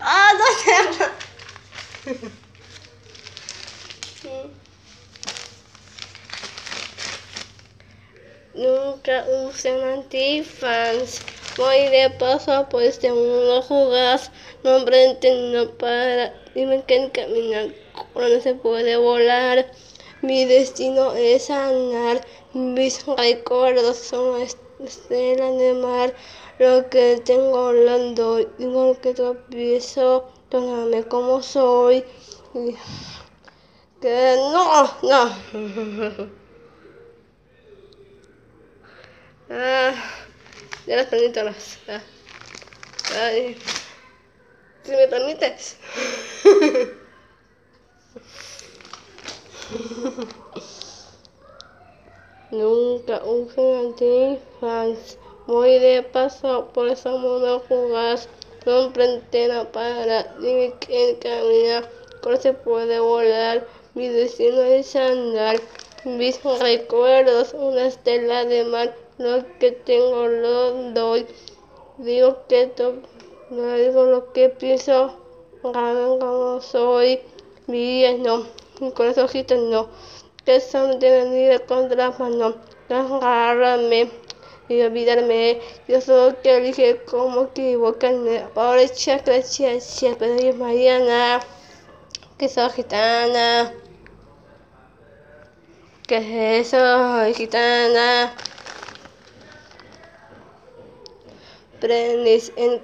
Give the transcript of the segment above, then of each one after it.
ah, no Nunca usen antifans. Voy de paso por este mundo jugas. No no para. Dime que caminar cuando se puede volar. Mi destino es sanar. Mis recuerdos son estrellas de mar. Lo que tengo doy. Digo que tropiezo. Tómame como soy. Que no, no. Ah, ya las prendí todas. Ah. Ay. Si me permites. Nunca usen antifans. Muy de paso por esa moda jugas. No prendena para. Camina. Cómo se puede volar. Mi destino es andar. Mis recuerdos, una estela de mar lo que tengo lo doy. Digo que no digo lo que pienso, gano como soy. Mi no, mi corazón no. Que son de venir contra la mano, agarrarme y olvidarme. Yo solo que elige cómo equivocarme. Ahora chakra, chakra, pero es Mariana, que soy gitana. ¿Qué es eso, gitana? Prendes en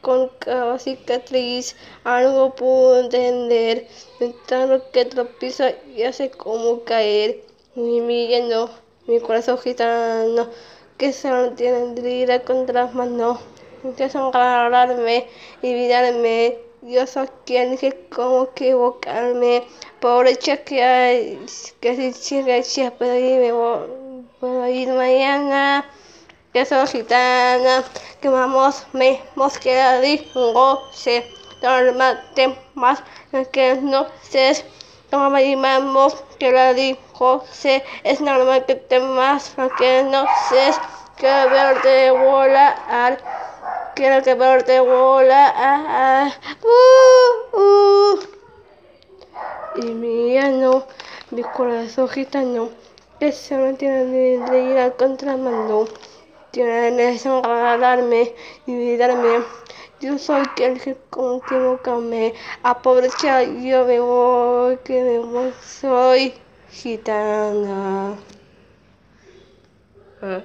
con cada cicatriz. Algo puedo entender, lo que tropieza y hace como caer. Mi milleno, mi corazón gitano, que solo tiene contra las manos. Que y mirarme. Dios quien dije cómo equivocarme. Pobre chica que si chica, chica, pero me voy a ir mañana que soy gitana, que vamos, me mosquera digo, se te más que no sé, toma y vamos, que la dijo, se es normal que te más que no sé, que verte volar, quiero que verte volar, uh, uh. y mira no, mi corazón gitano, que se me tiene de ir al contramando tienes y olvidarme. Yo soy el que contigo me aprovecha, yo me voy, que me soy gitana. Ah.